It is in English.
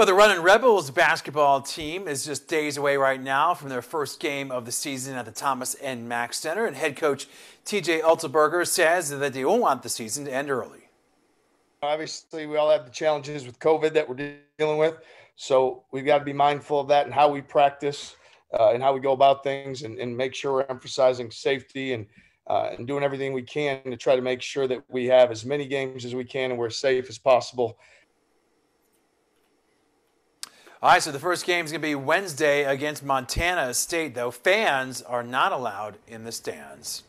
Well, the Runnin' Rebels basketball team is just days away right now from their first game of the season at the Thomas & Mack Center, and head coach TJ Otzelberger says that they don't want the season to end early. Obviously, we all have the challenges with COVID that we're dealing with, so we've got to be mindful of that and how we practice uh, and how we go about things, and, and, make sure we're emphasizing safety and uh, and doing everything we can to try to make sure that we have as many games as we can and we're safe as possible all right, so the first game is going to be Wednesday against Montana State, though fans are not allowed in the stands.